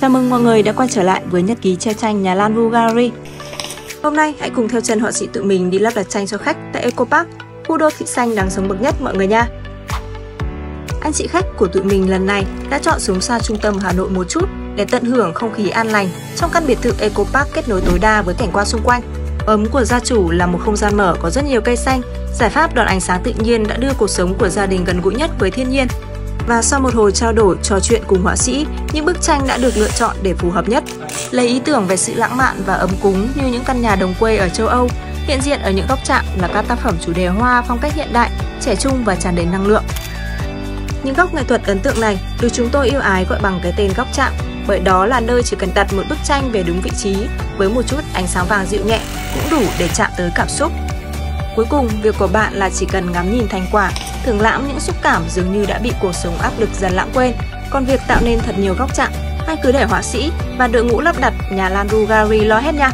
Chào mừng mọi người đã quay trở lại với nhật ký treo tranh nhà Lan Bulgari. Hôm nay hãy cùng theo chân họa sĩ tự mình đi lắp đặt tranh cho khách tại Eco Park, khu đô thị xanh đáng sống bậc nhất mọi người nha. Anh chị khách của tụi mình lần này đã chọn xuống xa trung tâm Hà Nội một chút để tận hưởng không khí an lành trong căn biệt thự Eco Park kết nối tối đa với cảnh quan xung quanh. Ấm của gia chủ là một không gian mở có rất nhiều cây xanh, giải pháp đón ánh sáng tự nhiên đã đưa cuộc sống của gia đình gần gũi nhất với thiên nhiên và sau một hồi trao đổi trò chuyện cùng họa sĩ, những bức tranh đã được lựa chọn để phù hợp nhất. Lấy ý tưởng về sự lãng mạn và ấm cúng như những căn nhà đồng quê ở châu Âu, hiện diện ở những góc chạm là các tác phẩm chủ đề hoa phong cách hiện đại, trẻ trung và tràn đầy năng lượng. Những góc nghệ thuật ấn tượng này được chúng tôi yêu ái gọi bằng cái tên góc chạm bởi đó là nơi chỉ cần đặt một bức tranh về đúng vị trí với một chút ánh sáng vàng dịu nhẹ cũng đủ để chạm tới cảm xúc. Cuối cùng, việc của bạn là chỉ cần ngắm nhìn thành quả thường lãm những xúc cảm dường như đã bị cuộc sống áp lực dần lãng quên. Còn việc tạo nên thật nhiều góc chạm, hay cứ để họa sĩ và đội ngũ lắp đặt nhà Landru Gallery lo hết nha.